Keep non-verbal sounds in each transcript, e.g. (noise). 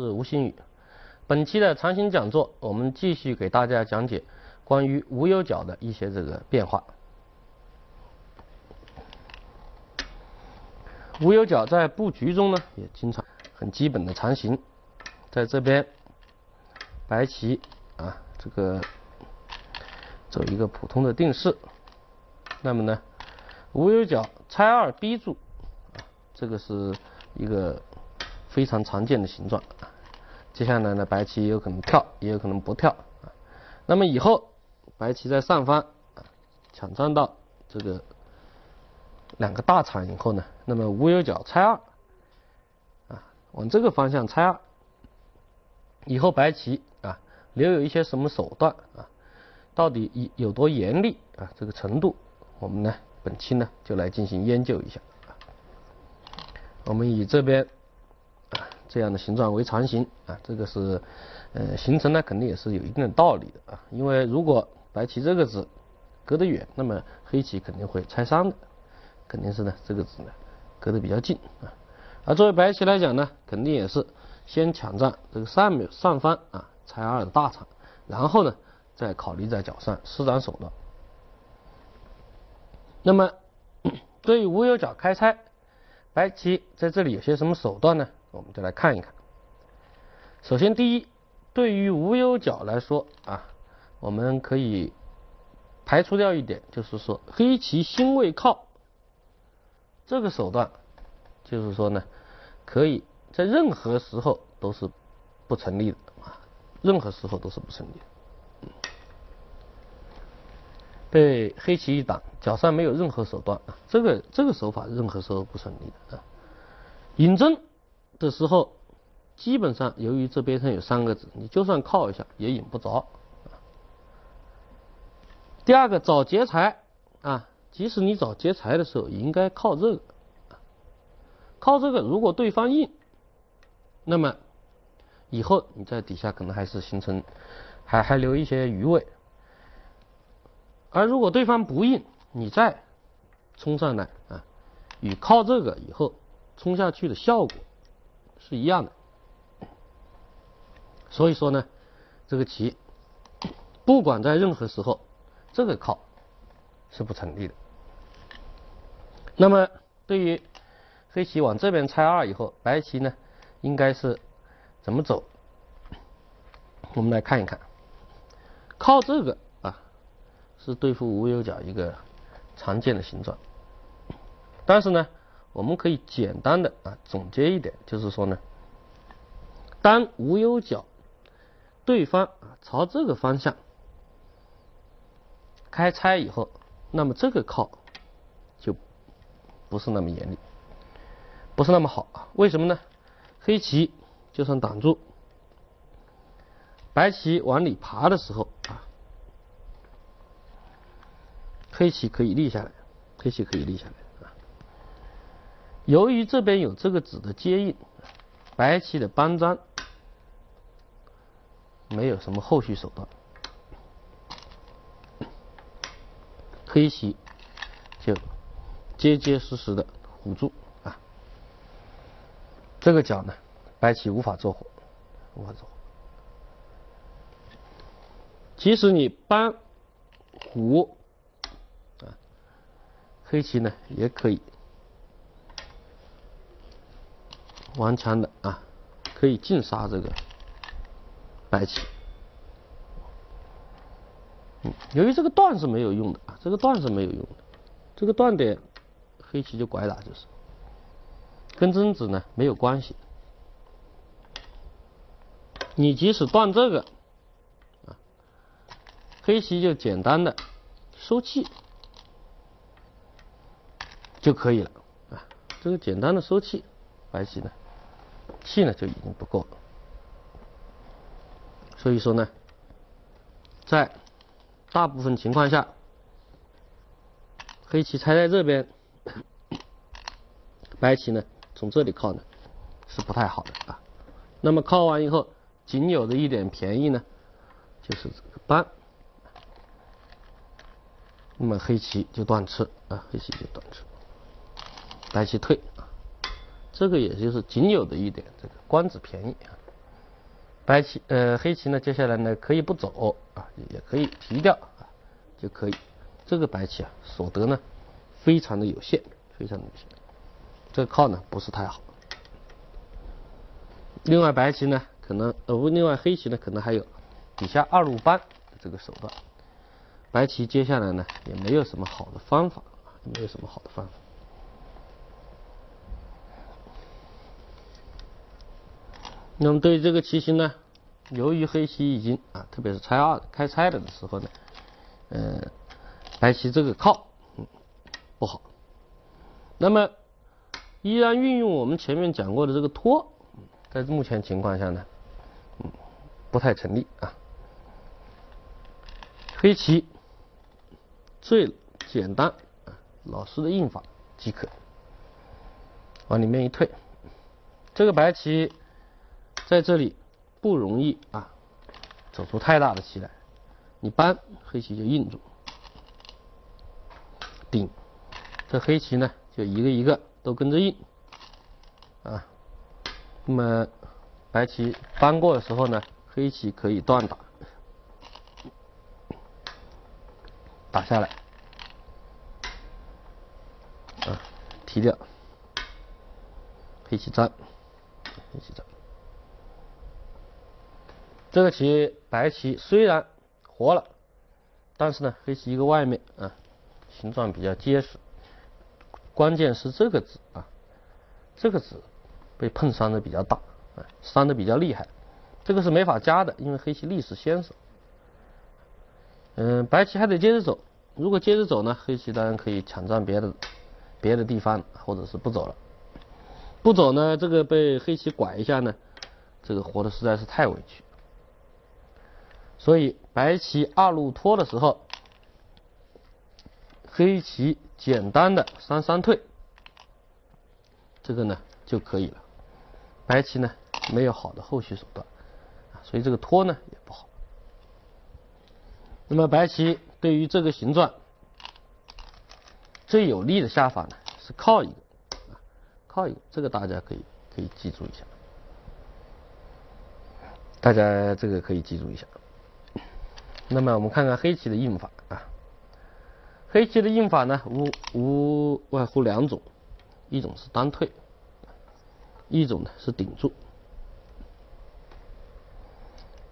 是吴新宇。本期的长形讲座，我们继续给大家讲解关于无忧角的一些这个变化。无忧角在布局中呢，也经常很基本的长形，在这边白棋啊，这个走一个普通的定式，那么呢，无忧角拆二逼住，这个是一个。非常常见的形状，接下来呢，白棋有可能跳，也有可能不跳啊。那么以后白棋在上方啊抢占到这个两个大场以后呢，那么无忧角拆二啊，往这个方向拆二，以后白棋啊留有一些什么手段啊，到底有多严厉啊？这个程度，我们呢本期呢就来进行研究一下啊。我们以这边。这样的形状为长形啊，这个是呃形成呢肯定也是有一定的道理的啊，因为如果白棋这个子隔得远，那么黑棋肯定会拆伤的，肯定是呢这个子呢隔得比较近啊，而作为白棋来讲呢，肯定也是先抢占这个上面上方啊拆二的大场，然后呢再考虑在角上施展手段。那么 (clears throat) 对于无忧角开拆，白棋在这里有些什么手段呢？我们再来看一看。首先，第一，对于无忧角来说啊，我们可以排除掉一点，就是说黑棋心未靠这个手段，就是说呢，可以在任何时候都是不成立的啊，任何时候都是不成立的。被黑棋一挡，角上没有任何手段啊，这个这个手法任何时候不成立的啊，引针。的时候，基本上由于这边上有三个子，你就算靠一下也引不着。第二个找劫财啊，即使你找劫财的时候，应该靠这个，靠这个。如果对方硬，那么以后你在底下可能还是形成，还还留一些余位。而如果对方不硬，你再冲上来啊，与靠这个以后冲下去的效果。是一样的，所以说呢，这个棋不管在任何时候，这个靠是不成立的。那么对于黑棋往这边拆二以后，白棋呢应该是怎么走？我们来看一看，靠这个啊是对付无忧角一个常见的形状，但是呢。我们可以简单的啊总结一点，就是说呢，当无忧角对方啊朝这个方向开拆以后，那么这个靠就不是那么严厉，不是那么好？为什么呢？黑棋就算挡住，白棋往里爬的时候啊，黑棋可以立下来，黑棋可以立下来。由于这边有这个子的接应，白棋的帮张没有什么后续手段，黑棋就结结实实的唬住啊。这个角呢，白棋无法做活，无法做活。即使你搬虎啊，黑棋呢也可以。顽强的啊，可以尽杀这个白棋。嗯，由于这个断是没有用的啊，这个断是没有用的，这个断点黑棋就拐打就是，跟贞子呢没有关系。你即使断这个啊，黑棋就简单的收气就可以了啊，这个简单的收气，白棋呢。气呢就已经不够了，所以说呢，在大部分情况下，黑棋拆在这边，(coughs) 白棋呢从这里靠呢是不太好的啊。那么靠完以后，仅有的一点便宜呢，就是这个扳，那么黑棋就断吃啊，黑棋就断吃，白棋退。这个也就是仅有的一点这个官子便宜啊。白棋呃黑棋呢，接下来呢可以不走啊，也可以提掉啊，就可以。这个白棋啊，所得呢非常的有限，非常的有限。这个靠呢不是太好。另外白棋呢，可能呃另外黑棋呢，可能还有底下二路扳这个手段。白棋接下来呢也没有什么好的方法，没有什么好的方法。那么对于这个棋形呢，由于黑棋已经啊，特别是拆二开拆了的时候呢，嗯，白棋这个靠嗯不好，那么依然运用我们前面讲过的这个拖，在目前情况下呢，嗯不太成立啊。黑棋最简单啊老师的应法即可，往里面一退，这个白棋。在这里不容易啊，走出太大的棋来。你搬黑棋就硬住，顶，这黑棋呢就一个一个都跟着硬啊。那么白棋搬过的时候呢，黑棋可以断打，打下来啊，提掉，黑棋粘，黑棋粘。这个棋白棋虽然活了，但是呢，黑棋一个外面啊，形状比较结实。关键是这个子啊，这个子被碰伤的比较大啊，伤的比较厉害。这个是没法加的，因为黑棋力是先手。嗯，白棋还得接着走。如果接着走呢，黑棋当然可以抢占别的别的地方，或者是不走了。不走呢，这个被黑棋拐一下呢，这个活的实在是太委屈。所以白棋二路拖的时候，黑棋简单的三三退，这个呢就可以了。白棋呢没有好的后续手段，所以这个拖呢也不好。那么白棋对于这个形状最有利的下法呢是靠一个，靠一个，这个大家可以可以记住一下，大家这个可以记住一下。那么我们看看黑棋的应法啊，黑棋的应法呢，无无外乎两种，一种是单退，一种呢是顶住，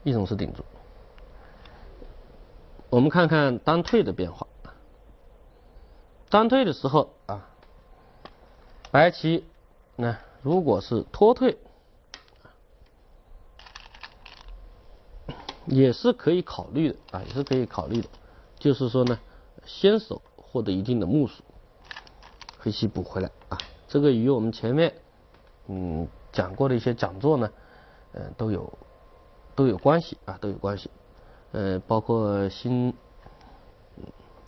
一种是顶住。我们看看单退的变化，单退的时候啊，白棋那如果是脱退。也是可以考虑的啊，也是可以考虑的。就是说呢，先手获得一定的目数，黑棋补回来啊。这个与我们前面嗯讲过的一些讲座呢，嗯都有都有关系啊，都有关系。呃，包括新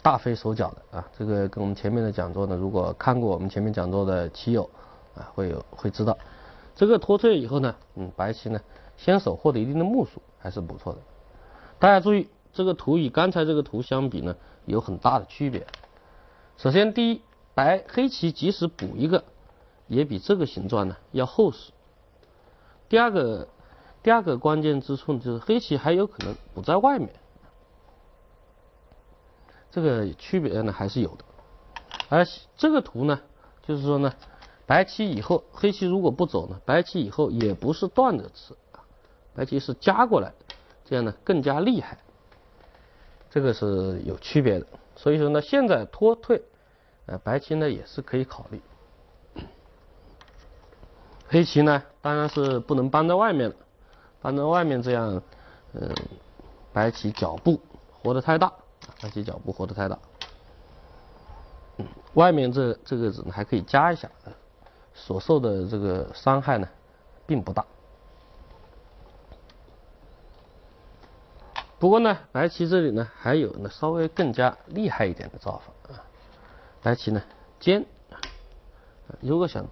大飞手脚的啊，这个跟我们前面的讲座呢，如果看过我们前面讲座的棋友啊，会有会知道，这个脱退以后呢，嗯，白棋呢先手获得一定的目数。还是不错的，大家注意，这个图与刚才这个图相比呢，有很大的区别。首先，第一，白黑棋即使补一个，也比这个形状呢要厚实。第二个，第二个关键之处呢就是黑棋还有可能补在外面，这个区别呢还是有的。而这个图呢，就是说呢，白棋以后黑棋如果不走呢，白棋以后也不是断着吃。白棋是加过来，这样呢更加厉害，这个是有区别的。所以说呢，现在拖退，呃，白棋呢也是可以考虑。黑棋呢当然是不能搬在外面了，搬在外面这样，嗯，白棋脚步活得太大，白棋脚步活得太大。外面这这个子呢还可以加一下，所受的这个伤害呢并不大。不过呢，白棋这里呢还有呢稍微更加厉害一点的招法啊。白棋呢尖，如果想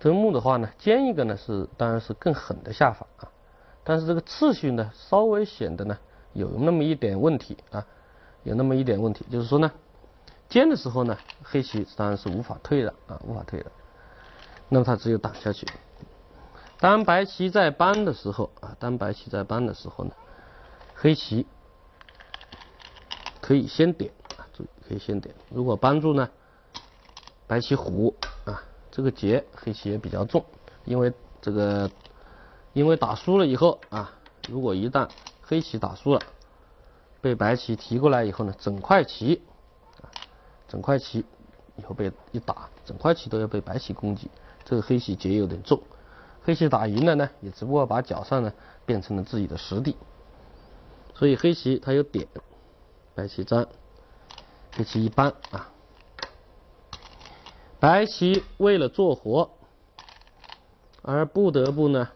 得目的话呢，尖一个呢是当然是更狠的下法啊。但是这个次序呢稍微显得呢有那么一点问题啊，有那么一点问题，就是说呢，尖的时候呢，黑棋当然是无法退的啊，无法退的。那么它只有挡下去。当白棋在搬的时候啊，当白棋在搬的时候呢，黑棋可以先点啊，注意可以先点。如果帮助呢，白棋虎啊，这个劫黑棋也比较重，因为这个因为打输了以后啊，如果一旦黑棋打输了，被白棋提过来以后呢，整块棋啊，整块棋以后被一打，整块棋都要被白棋攻击，这个黑棋劫有点重。黑棋打赢了呢，也只不过把脚上呢变成了自己的实地，所以黑棋它有点，白棋粘，黑棋一搬啊，白棋为了做活，而不得不呢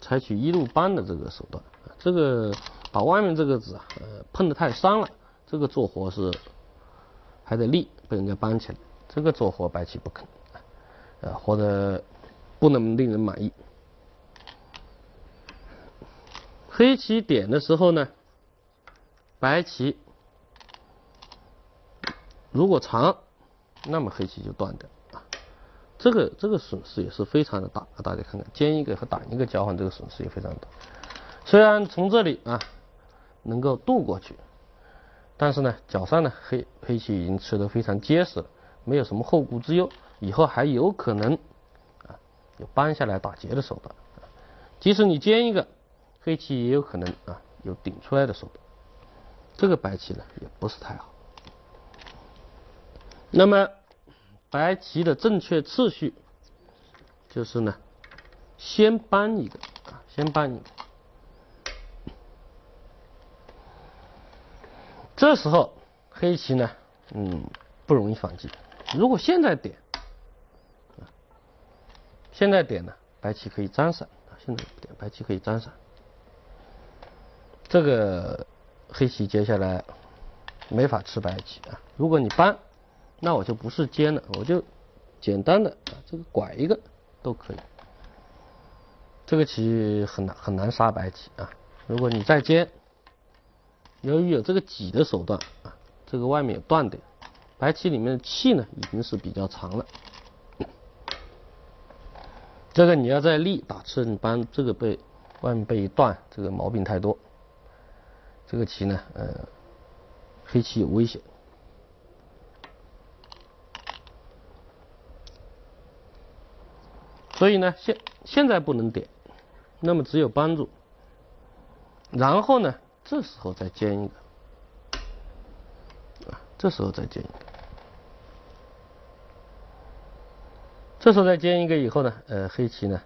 采取一路搬的这个手段，这个把外面这个子啊呃碰的太伤了，这个做活是还得立，被人家搬起来，这个做活白棋不肯。呃，或者不能令人满意。黑棋点的时候呢，白棋如果长，那么黑棋就断掉啊。这个这个损失也是非常的大！大家看看，尖一个和挡一个交换，这个损失也非常大。虽然从这里啊能够渡过去，但是呢，脚上呢黑黑棋已经吃的非常结实了，没有什么后顾之忧。以后还有可能啊有搬下来打劫的手段，即使你尖一个黑棋也有可能啊有顶出来的手段，这个白棋呢也不是太好。那么白棋的正确次序就是呢先搬一个啊先搬一个，这时候黑棋呢嗯不容易反击，如果现在点。现在点呢，白棋可以粘闪啊！现在点白棋可以粘闪，这个黑棋接下来没法吃白棋啊！如果你搬，那我就不是尖了，我就简单的啊，这个拐一个都可以。这个棋很难很难杀白棋啊！如果你再尖，由于有这个挤的手段啊，这个外面有断点，白棋里面的气呢已经是比较长了。这个你要再立打吃，你搬这个被外面被一断，这个毛病太多。这个棋呢，呃，黑棋有危险，所以呢，现现在不能点，那么只有帮助，然后呢，这时候再尖一个，啊，这时候再尖一个。这时候再尖一个以后呢，呃，黑棋呢，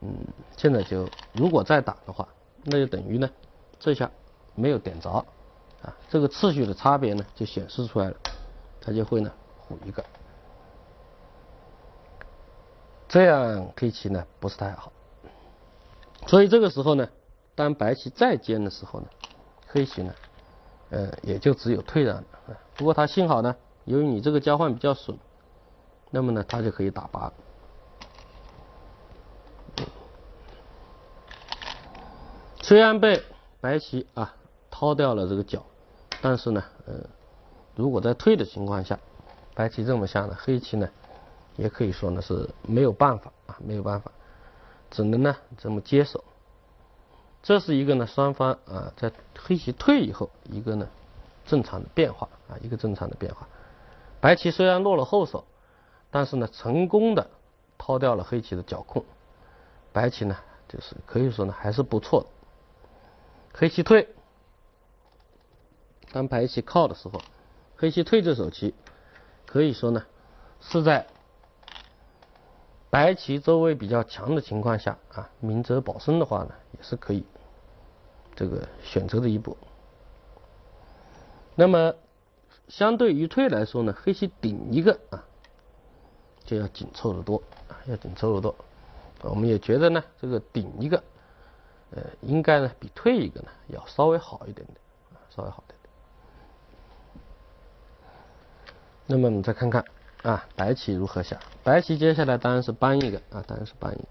嗯，现在就如果再打的话，那就等于呢，这下没有点着，啊，这个次序的差别呢就显示出来了，它就会呢虎一个，这样黑棋呢不是太好，所以这个时候呢，当白棋再尖的时候呢，黑棋呢，呃，也就只有退让了，不过它幸好呢，由于你这个交换比较损。那么呢，他就可以打八。虽然被白棋啊掏掉了这个角，但是呢，呃，如果在退的情况下，白棋这么下呢，黑棋呢，也可以说呢是没有办法啊，没有办法，只能呢这么接手。这是一个呢双方啊在黑棋退以后一个呢正常的变化啊，一个正常的变化。白棋虽然落了后手。但是呢，成功的掏掉了黑棋的角控，白棋呢，就是可以说呢还是不错的。黑棋退，当白棋靠的时候，黑棋退这手棋，可以说呢是在白棋周围比较强的情况下啊，明哲保身的话呢，也是可以这个选择的一步。那么相对于退来说呢，黑棋顶一个啊。就要紧凑的多啊，要紧凑的多。我们也觉得呢，这个顶一个，呃，应该呢比退一个呢要稍微好一点点，稍微好点点。那么我们再看看啊，白棋如何下？白棋接下来当然是搬一个啊，当然是搬一个。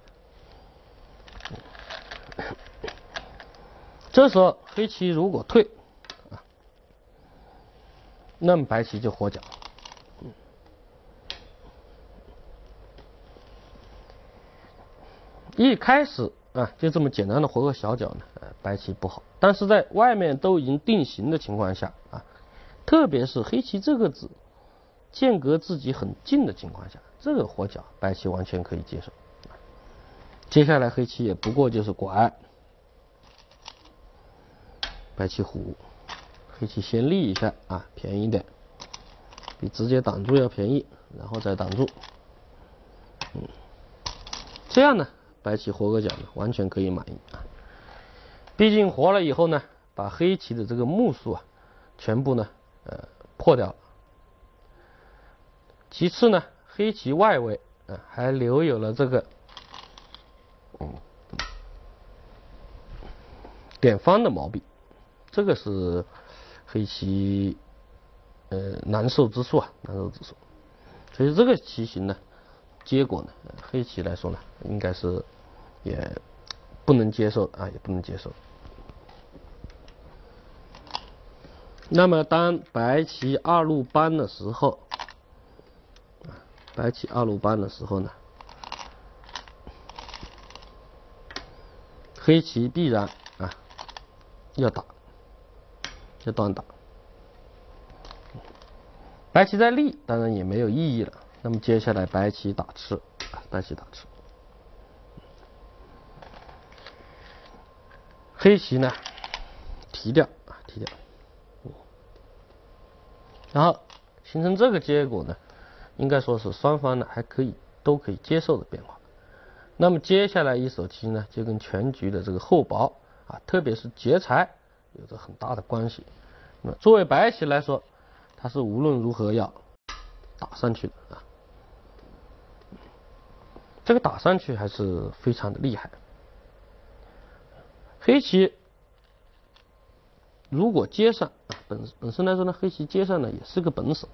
这时候黑棋如果退啊，那么白棋就活脚。一开始啊就这么简单的活个小角呢，白棋不好。但是在外面都已经定型的情况下啊，特别是黑棋这个子间隔自己很近的情况下，这个活角白棋完全可以接受。接下来黑棋也不过就是拐，白棋虎，黑棋先立一下啊，便宜点，比直接挡住要便宜，然后再挡住，嗯，这样呢，白棋活个角呢，完全可以满意啊。毕竟活了以后呢，把黑棋的这个目数啊，全部呢，呃，破掉了。其次呢，黑棋外围啊，还留有了这个。点方的毛病，这个是黑棋呃难受之处啊，难受之处。所以这个棋形呢，结果呢，黑棋来说呢，应该是也不能接受啊，也不能接受。那么当白棋二路搬的时候，白棋二路搬的时候呢，黑棋必然啊。要打，要断打。白棋在立，当然也没有意义了。那么接下来白棋打吃，白棋打吃。黑棋呢，提掉啊，提掉。然后形成这个结果呢，应该说是双方呢还可以都可以接受的变化。那么接下来一手棋呢，就跟全局的这个厚薄。啊，特别是劫财有着很大的关系。那么作为白棋来说，它是无论如何要打上去的啊。这个打上去还是非常的厉害。黑棋如果接上啊，本本身来说呢，黑棋接上呢也是个本手。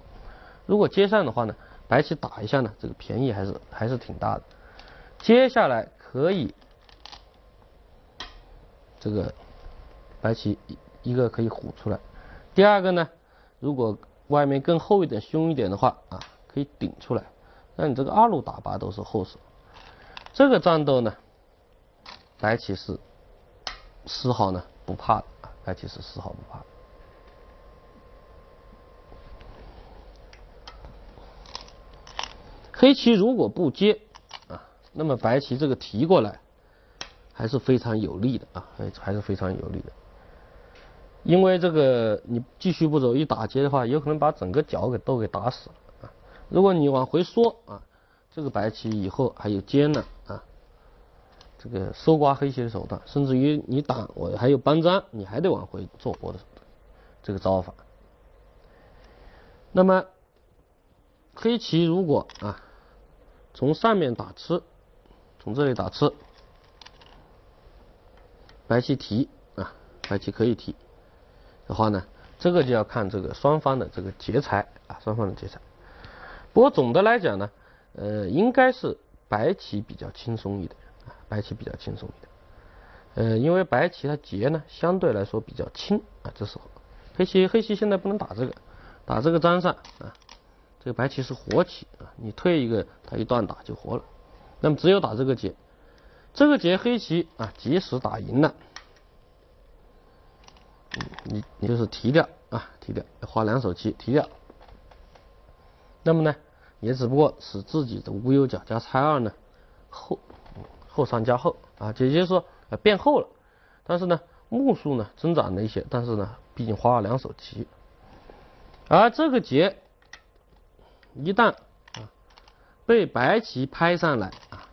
如果接上的话呢，白棋打一下呢，这个便宜还是还是挺大的。接下来可以。这个白棋一一个可以虎出来，第二个呢，如果外面更厚一点、凶一点的话啊，可以顶出来。那你这个二路打八都是后手，这个战斗呢，白棋是丝毫呢不怕的，白棋是丝毫不怕。黑棋如果不接啊，那么白棋这个提过来。还是非常有利的啊，还还是非常有利的。因为这个你继续不走，一打劫的话，有可能把整个角给都给打死啊。如果你往回缩啊，这个白棋以后还有尖呢啊，这个搜刮黑棋的手段，甚至于你打我还有搬粘，你还得往回做活的这个招法。那么黑棋如果啊从上面打吃，从这里打吃。白棋提啊，白棋可以提的话呢，这个就要看这个双方的这个劫财啊，双方的劫财。不过总的来讲呢，呃，应该是白棋比较轻松一点啊，白棋比较轻松一点。呃，因为白棋它劫呢相对来说比较轻啊，这时候黑棋黑棋现在不能打这个，打这个粘上啊，这个白棋是活棋啊，你退一个，它一断打就活了。那么只有打这个劫。这个劫黑棋啊，即使打赢了，你你就是提掉啊，提掉，花两手棋提掉。那么呢，也只不过使自己的无忧角加拆二呢厚厚上加厚啊，也就是说变厚了。但是呢，目数呢增长了一些，但是呢，毕竟花了两手棋。而这个劫一旦啊被白棋拍上来啊。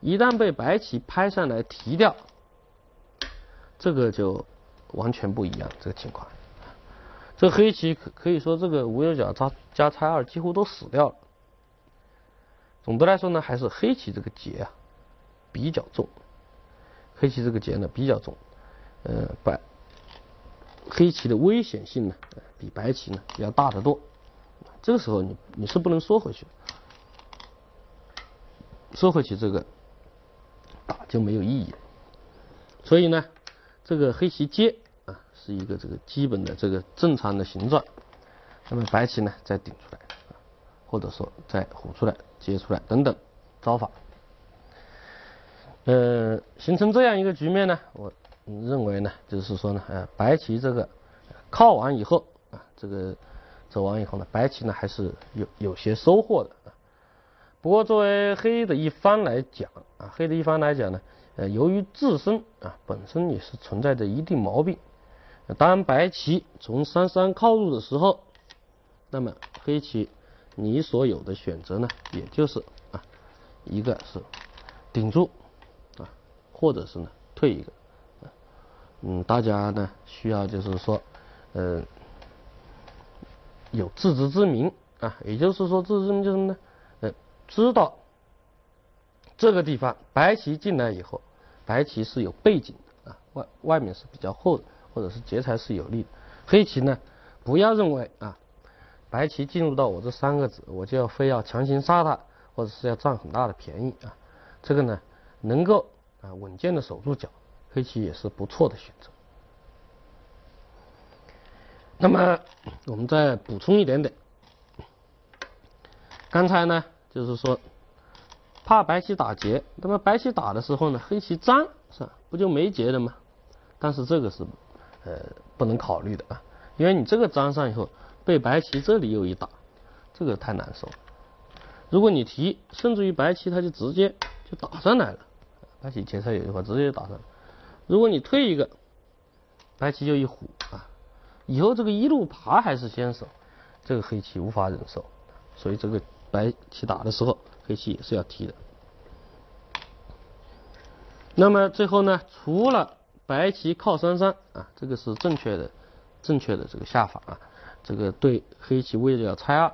一旦被白棋拍上来提掉，这个就完全不一样。这个情况，这黑棋可可以说这个无忧角加加拆二几乎都死掉了。总的来说呢，还是黑棋这个劫啊比较重，黑棋这个劫呢比较重，呃，白黑棋的危险性呢比白棋呢要大得多。这个时候你你是不能缩回去，缩回去这个。打就没有意义了，所以呢，这个黑棋接啊是一个这个基本的这个正常的形状，那么白棋呢再顶出来，或者说再虎出来接出来等等招法。呃，形成这样一个局面呢，我认为呢，就是说呢，呃，白棋这个靠完以后啊，这个走完以后呢，白棋呢还是有有些收获的啊。不过作为黑的一方来讲啊，黑的一方来讲呢，呃，由于自身啊本身也是存在着一定毛病，当白棋从三三靠入的时候，那么黑棋你所有的选择呢，也就是啊，一个是顶住啊。或者是呢，退一个，嗯，大家呢需要就是说，呃，有自知之明啊，也就是说自知之明就是什么呢，呃，知道这个地方白棋进来以后，白棋是有背景的啊，外外面是比较厚的，或者是劫财是有利的。黑棋呢，不要认为啊，白棋进入到我这三个子，我就要非要强行杀他，或者是要占很大的便宜啊，这个呢，能够。啊，稳健的守住脚，黑棋也是不错的选择。那么我们再补充一点点，刚才呢就是说怕白棋打劫，那么白棋打的时候呢，黑棋粘是吧？不就没劫了吗？但是这个是呃不能考虑的啊，因为你这个粘上以后，被白棋这里又一打，这个太难受。如果你提，甚至于白棋他就直接就打上来了。白棋劫车有的话，直接打上。如果你退一个，白棋就一虎啊，以后这个一路爬还是先手，这个黑棋无法忍受，所以这个白棋打的时候，黑棋也是要提的。那么最后呢，除了白棋靠三三啊，这个是正确的，正确的这个下法啊，这个对黑棋为了要拆二，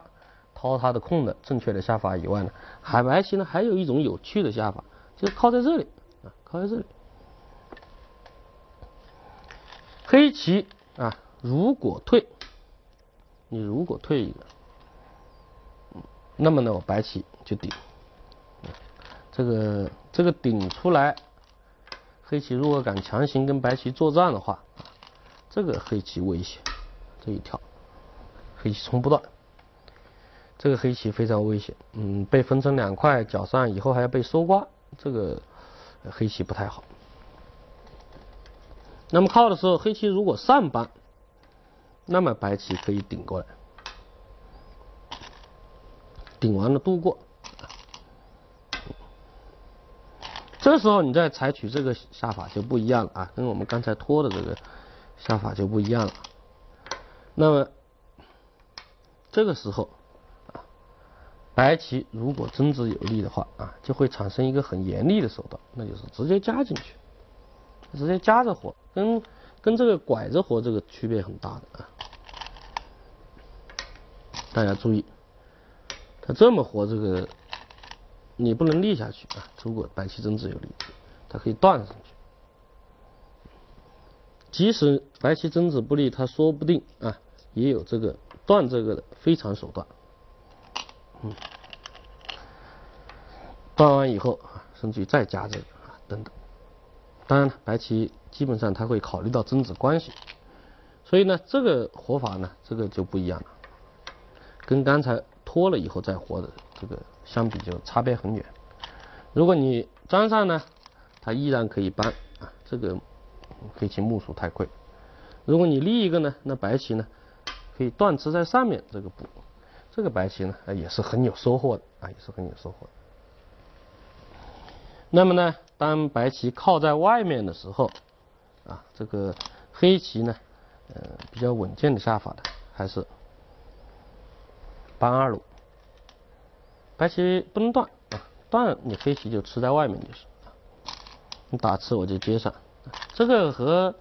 掏他的空的正确的下法以外呢，海白棋呢还有一种有趣的下法，就是靠在这里啊。靠在这里，黑棋啊，如果退，你如果退一个，那么呢，我白棋就顶，这个这个顶出来，黑棋如果敢强行跟白棋作战的话，这个黑棋危险，这一跳，黑棋冲不断，这个黑棋非常危险，嗯，被分成两块，角上以后还要被收刮，这个。黑棋不太好，那么靠的时候，黑棋如果上扳，那么白棋可以顶过来，顶完了渡过，这时候你再采取这个下法就不一样了啊，跟我们刚才拖的这个下法就不一样了。那么这个时候。白棋如果争执有利的话啊，就会产生一个很严厉的手段，那就是直接夹进去，直接夹着活，跟跟这个拐着活这个区别很大的啊。大家注意，他这么活，这个你不能立下去啊。如果白棋真子有力，它可以断上去。即使白棋真子不利，他说不定啊也有这个断这个的非常手段。嗯，断完以后啊，甚至于再加这个啊等等。当然了，白棋基本上他会考虑到真子关系，所以呢，这个活法呢，这个就不一样了，跟刚才脱了以后再活的这个相比就差别很远。如果你粘上呢，它依然可以搬啊，这个黑棋目数太贵。如果你立一个呢，那白棋呢可以断吃在上面这个补。这个白棋呢，也是很有收获的啊，也是很有收获。那么呢，当白棋靠在外面的时候，啊，这个黑棋呢，呃，比较稳健的下法的还是搬二路。白棋不能断啊，断你黑棋就吃在外面就是。你打吃我就接上，这个和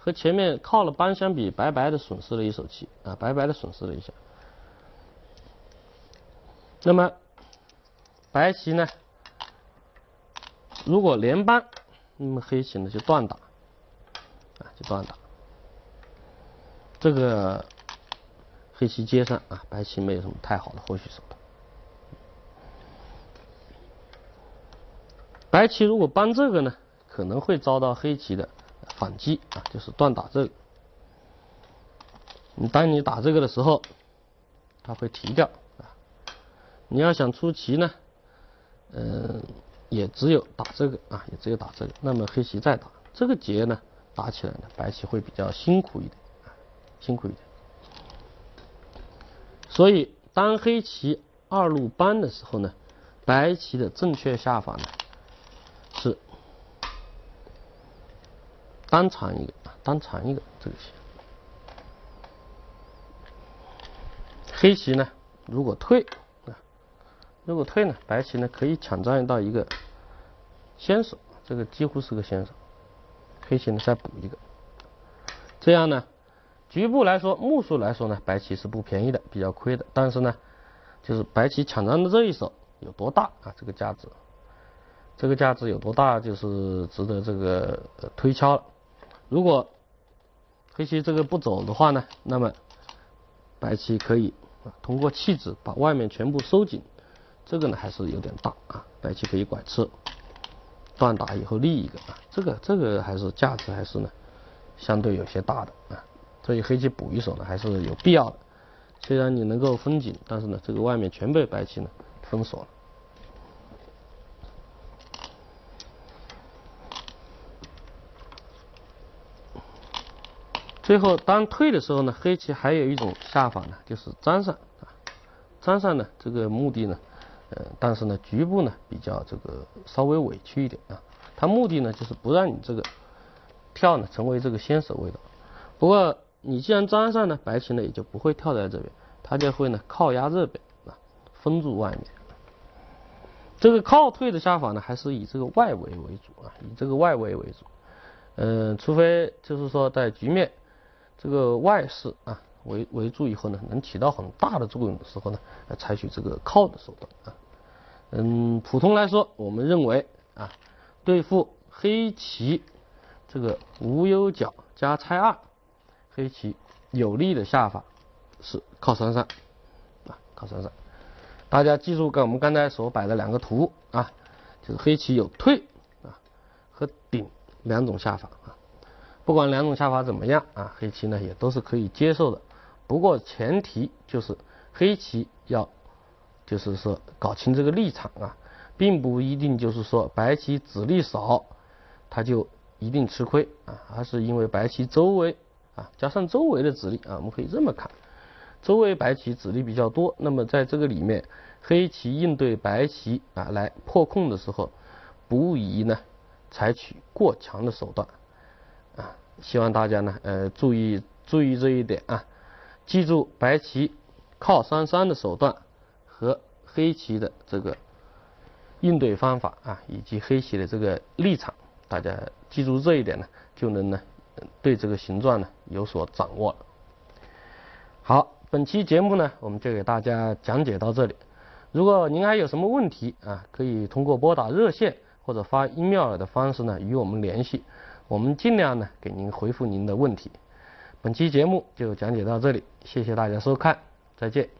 和前面靠了搬相比，白白的损失了一手棋啊，白白的损失了一下。那么白棋呢？如果连扳，那么黑棋呢就断打，啊，就断打。这个黑棋接上啊，白棋没有什么太好的后续手段。白棋如果扳这个呢，可能会遭到黑棋的反击啊，就是断打这个。你当你打这个的时候，他会提掉啊。你要想出棋呢，嗯，也只有打这个啊，也只有打这个。那么黑棋再打这个劫呢，打起来呢，白棋会比较辛苦一点啊，辛苦一点。所以当黑棋二路搬的时候呢，白棋的正确下法呢是单长一个啊，单长一个这个棋。黑棋呢，如果退啊，如果退呢，白棋呢可以抢占到一个先手，这个几乎是个先手。黑棋呢再补一个，这样呢，局部来说，目数来说呢，白棋是不便宜的，比较亏的。但是呢，就是白棋抢占的这一手有多大啊？这个价值，这个价值有多大，就是值得这个推敲了。如果黑棋这个不走的话呢，那么白棋可以。通过气质把外面全部收紧，这个呢还是有点大啊。白棋可以拐吃，断打以后立一个啊，这个这个还是价值还是呢相对有些大的啊。所以黑棋补一手呢还是有必要的。虽然你能够封紧，但是呢这个外面全被白棋呢封锁了。最后，当退的时候呢，黑棋还有一种下法呢，就是粘上啊，粘上呢，这个目的呢，呃，但是呢，局部呢比较这个稍微委屈一点啊，它目的呢就是不让你这个跳呢成为这个先手位的。不过你既然粘上呢，白棋呢也就不会跳在这边，它就会呢靠压这边啊，封住外面。这个靠退的下法呢，还是以这个外围为主啊，以这个外围为主。嗯，除非就是说在局面。这个外势啊围围住以后呢，能起到很大的作用的时候呢，采取这个靠的手段啊。嗯，普通来说，我们认为啊，对付黑棋这个无忧角加拆二，黑棋有利的下法是靠山上啊，靠山上。大家记住，跟我们刚才所摆的两个图啊，就是黑棋有退啊和顶两种下法啊。不管两种下法怎么样啊，黑棋呢也都是可以接受的。不过前提就是黑棋要就是说搞清这个立场啊，并不一定就是说白棋子力少，他就一定吃亏啊，而是因为白棋周围啊加上周围的子力啊，我们可以这么看，周围白棋子力比较多，那么在这个里面，黑棋应对白棋啊来破空的时候，不宜呢采取过强的手段。啊，希望大家呢，呃，注意注意这一点啊，记住白棋靠三三的手段和黑棋的这个应对方法啊，以及黑棋的这个立场，大家记住这一点呢，就能呢对这个形状呢有所掌握了。好，本期节目呢，我们就给大家讲解到这里。如果您还有什么问题啊，可以通过拨打热线或者发 email 的方式呢与我们联系。我们尽量呢给您回复您的问题。本期节目就讲解到这里，谢谢大家收看，再见。